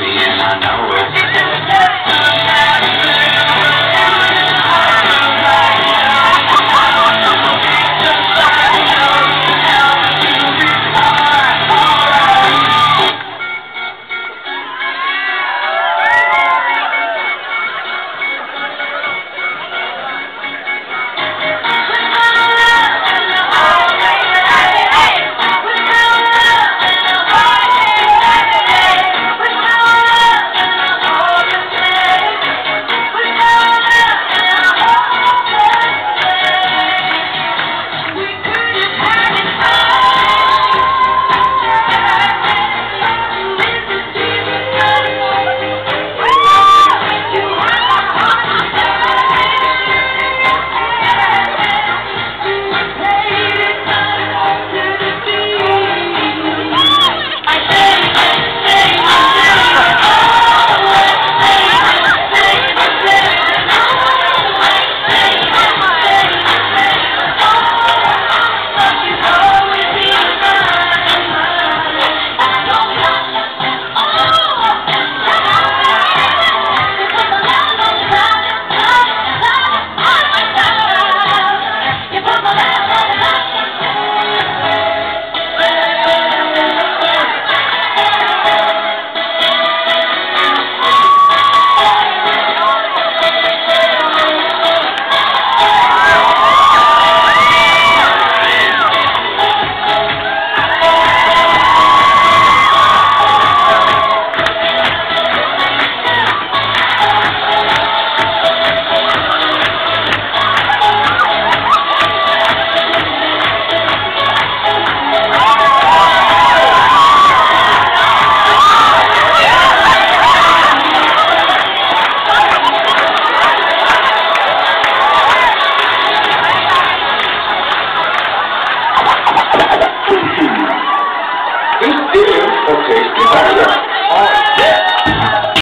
and I know it. Thank you.